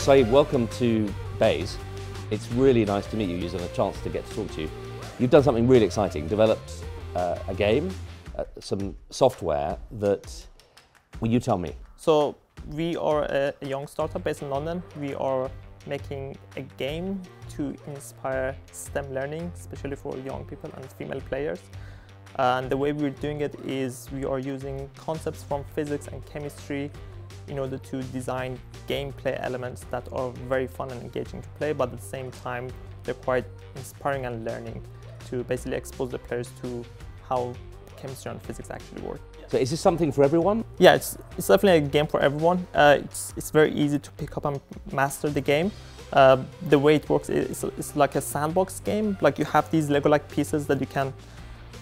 Seyed, welcome to BEIS. It's really nice to meet you using a chance to get to talk to you. You've done something really exciting, developed uh, a game, uh, some software that, will you tell me? So we are a young startup based in London. We are making a game to inspire STEM learning, especially for young people and female players. And the way we're doing it is we are using concepts from physics and chemistry in order to design gameplay elements that are very fun and engaging to play, but at the same time, they're quite inspiring and learning to basically expose the players to how chemistry and physics actually work. So is this something for everyone? Yeah, it's, it's definitely a game for everyone. Uh, it's, it's very easy to pick up and master the game. Uh, the way it works is it's like a sandbox game. Like you have these Lego-like pieces that you can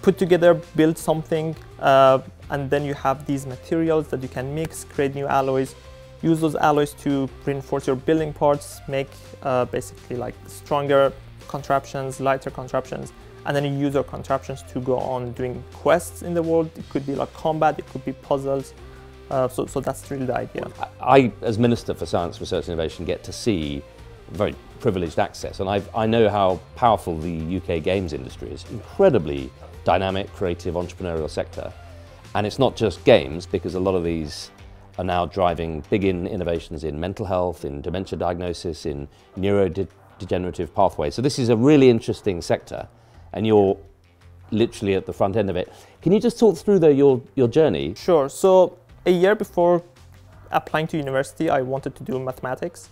put together, build something, uh, and then you have these materials that you can mix, create new alloys, use those alloys to reinforce your building parts, make uh, basically like stronger contraptions, lighter contraptions, and then you use your contraptions to go on doing quests in the world. It could be like combat, it could be puzzles. Uh, so, so that's really the idea. I, as Minister for Science, Research and Innovation, get to see very privileged access, and I've, I know how powerful the UK games industry is. Incredibly dynamic, creative, entrepreneurial sector. And it's not just games, because a lot of these are now driving big in innovations in mental health, in dementia diagnosis, in neurodegenerative pathways. So this is a really interesting sector, and you're literally at the front end of it. Can you just talk through the, your, your journey? Sure. So a year before applying to university, I wanted to do mathematics,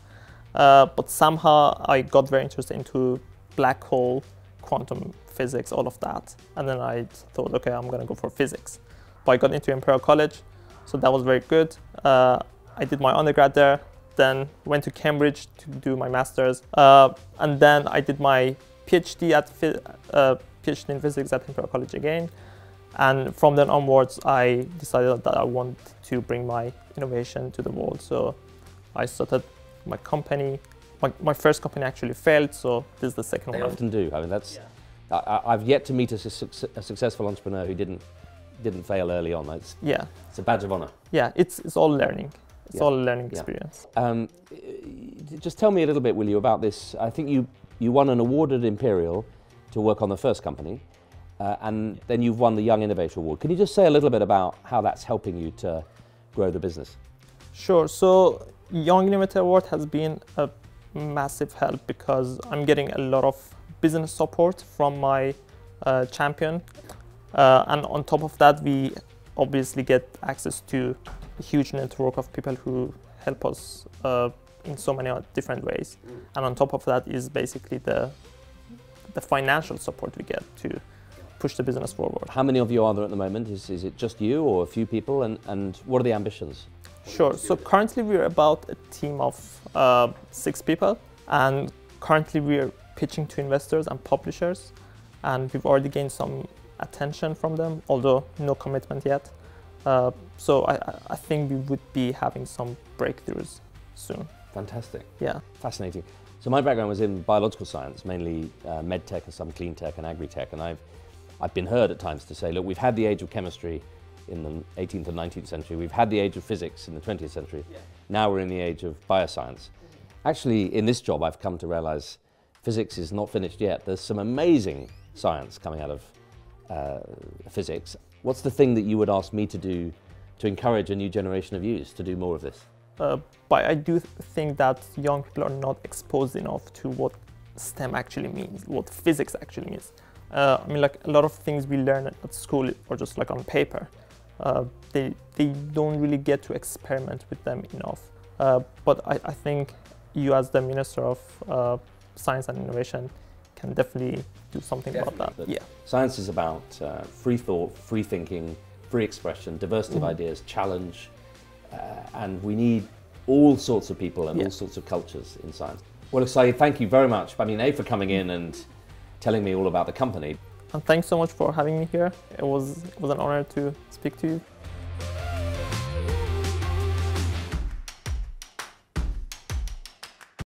uh, but somehow I got very interested into black hole, quantum physics, all of that. And then I thought, okay, I'm going to go for physics. But I got into Imperial College, so that was very good. Uh, I did my undergrad there, then went to Cambridge to do my master's. Uh, and then I did my PhD at uh, PhD in physics at Imperial College again. And from then onwards, I decided that I want to bring my innovation to the world. So I started my company. My, my first company actually failed, so this is the second they one. They often do. I mean, that's. Yeah. I, have yet to meet a, su a, successful entrepreneur who didn't didn't fail early on. It's, yeah, it's a badge of honor. Yeah, it's it's all learning. It's yeah. all a learning experience. Yeah. Um, just tell me a little bit, will you, about this? I think you you won an award at Imperial to work on the first company, uh, and then you've won the Young Innovator Award. Can you just say a little bit about how that's helping you to grow the business? Sure. So Young Innovator Award has been a massive help because I'm getting a lot of business support from my uh, champion. Uh, and on top of that, we obviously get access to a huge network of people who help us uh, in so many different ways. And on top of that is basically the, the financial support we get to push the business forward. How many of you are there at the moment? Is, is it just you or a few people? And, and what are the ambitions? Sure. So currently we're about a team of uh, six people. And currently we're pitching to investors and publishers, and we've already gained some attention from them, although no commitment yet. Uh, so I, I, think we would be having some breakthroughs soon. Fantastic. Yeah. Fascinating. So my background was in biological science, mainly uh, med tech and some clean tech and agri tech, and I've I've been heard at times to say, look, we've had the age of chemistry in the 18th and 19th century, we've had the age of physics in the 20th century, yeah. now we're in the age of bioscience. Actually, in this job, I've come to realize physics is not finished yet. There's some amazing science coming out of uh, physics. What's the thing that you would ask me to do to encourage a new generation of youths to do more of this? Uh, but I do think that young people are not exposed enough to what STEM actually means, what physics actually means. Uh, I mean, like a lot of things we learn at school are just like on paper. Uh, they, they don't really get to experiment with them enough. Uh, but I, I, think you as the Minister of uh, science and innovation can definitely do something definitely, about that. Yeah. Science is about uh, free thought, free thinking, free expression, diversity mm. of ideas, challenge, uh, and we need all sorts of people and yeah. all sorts of cultures in science. Well, Seyed, thank you very much. I mean, A, for coming in and telling me all about the company. And thanks so much for having me here. It was, it was an honor to speak to you.